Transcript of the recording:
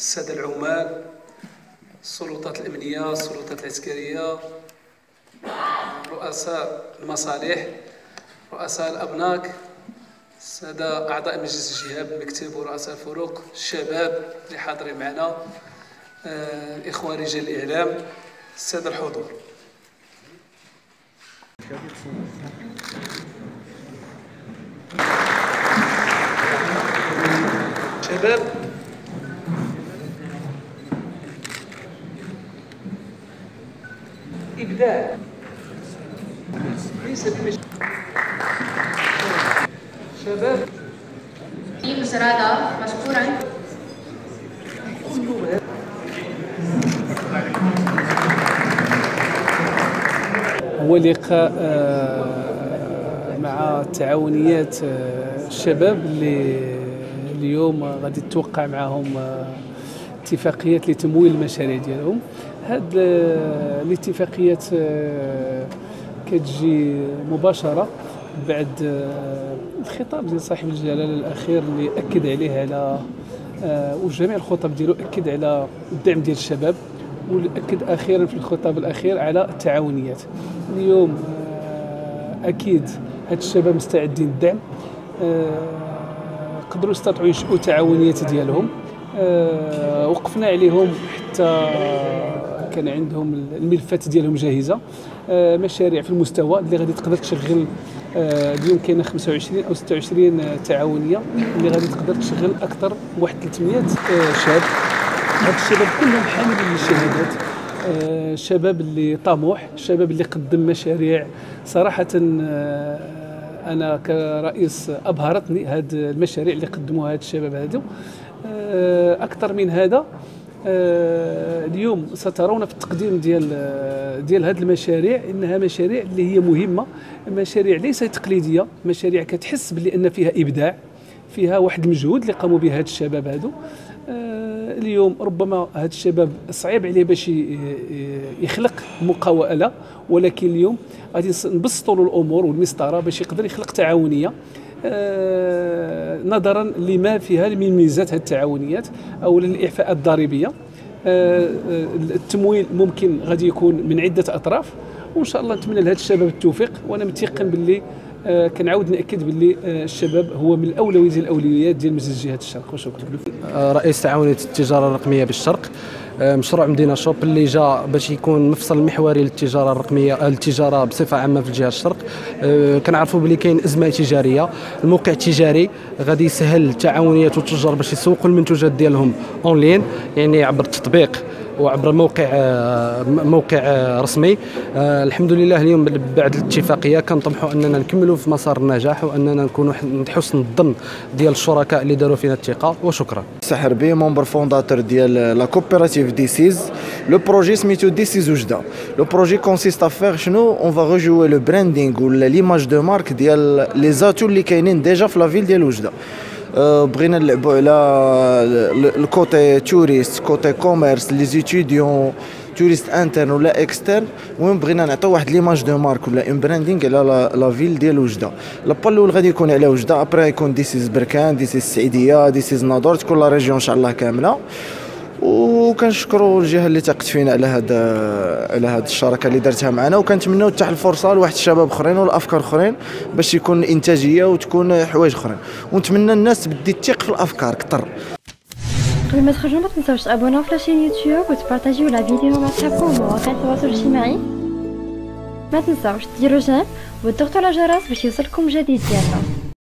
السادة العمال السلطات الأمنية السلطات العسكرية رؤساء المصالح رؤساء الأبناك السادة أعضاء مجلس الجهاب المكتب ورؤساء الفروق الشباب اللي حاضرين معنا آه، الإخوة رجال الإعلام السادة الحضور. شباب. إبداع ليس بمش شباب. مسرادة مشكورا. هو لقاء آه، مع تعاونيات آه، الشباب اللي اليوم غادي توقع معهم آه، اتفاقيات لتمويل المشاريع ديالهم. هاد آه، الاتفاقيات آه، كتجي مباشرة بعد آه، الخطاب ديال صاحب الجلالة الأخير اللي أكد عليه على وجميع الخطب ديالو أكد على الدعم ديال الشباب واكد أخيرا في الخطاب الأخير على التعاونيات. اليوم أكيد هاد الشباب مستعدين للدعم قدروا يستطيعوا ينشئوا تعاونيات ديالهم وقفنا عليهم حتى كان عندهم الملفات ديالهم جاهزة. آه، مشاريع في المستوى اللي غادي تقدر تشغل آه، اليوم كاينة 25 أو 26 تعاونية اللي غادي تقدر تشغل أكثر واحد 300 آه، شاب. هاد الشباب كلهم حاملين للشهادات. آه، شباب اللي طموح شباب اللي قدم مشاريع. صراحة آه، أنا كرئيس أبهرتني هاد المشاريع اللي قدموها هاد الشباب هادو. آه، أكثر من هذا آه، اليوم سترون في التقديم ديال ديال هذه المشاريع إنها مشاريع اللي هي مهمة مشاريع ليست تقليدية مشاريع كتحس باللي أن فيها إبداع فيها واحد المجهود اللي قاموا به هاد الشباب هادو. آه، اليوم ربما هاد الشباب صعيب عليه باش يخلق مقاوله ولكن اليوم غادي نبسطوا له الأمور والمسطرة باش يقدر يخلق تعاونية آه، نظرا لما فيها من ميزات هذه التعاونيات أو الاعفاءات الضريبية. التمويل ممكن غادي يكون من عدة أطراف وإن شاء الله نتمنى لهذا الشباب التوفيق وأنا متيقن باللي آه، كنعاود نأكد باللي آه، الشباب هو من الاولويات ديال الأولويات ديال مجلس جهة الشرق. وشكرا. رئيس تعاونية التجارة الرقمية بالشرق آه، مشروع مدينة شوب اللي جاء باش يكون مفصل محوري للتجارة الرقمية التجارة بصفة عامة في الجهة الشرق. آه، كنعرفوا بلي كاين أزمة تجارية الموقع التجاري غادي يسهل التعاونيات والتجار باش يسوقوا المنتوجات ديالهم اونلاين يعني عبر التطبيق. وعبر موقع آه، موقع آه، رسمي. آه، الحمد لله اليوم بعد الاتفاقية كنطمحوا أننا نكملوا في مسار النجاح وأننا نكونوا عند حسن الظن ديال الشركاء اللي داروا فينا الثقة وشكرا. سحربي membre fondateur ديال la coopérative ديسيز le projet سميتو ديسيز وجده le projet consiste à faire شنو on va réjouir le branding ولا l'image de marque ديال les atouts اللي كاينين déjà في la ville ديال وجده بغينا نلعبوا على ال- ال côté touriste côté commerce les étudiants touristes internes ولا externes المهم بغينا نعطيو واحد l'image de marque ولا un branding على la- ville ديال وجده لابا الأول غادي يكون على وجده après يكون ديسيز بركان ديسيز السعيديه ديسيز ناظور تكون la région ان شاء الله كامله وكنشكروا الجهة اللي تقت فينا على هذا على هذه الشراكة اللي درتها معنا. وكنتمناو تتاح الفرصة لواحد الشباب أخرين والأفكار أخرين باش يكون إنتاجية وتكون حوايج أخرين. ونتمنى الناس تبدي تثيق في الأفكار كثر قبل ما تخرجوا ما تنساوش تابوناو في la chaîne YouTube وتبارطاجيو la vidéo مع صحابكم ومواقع التواصل الاجتماعي ما تنساوش ديروا جيم وتضغطوا على الجرس باش يوصلكم جديد ديالنا.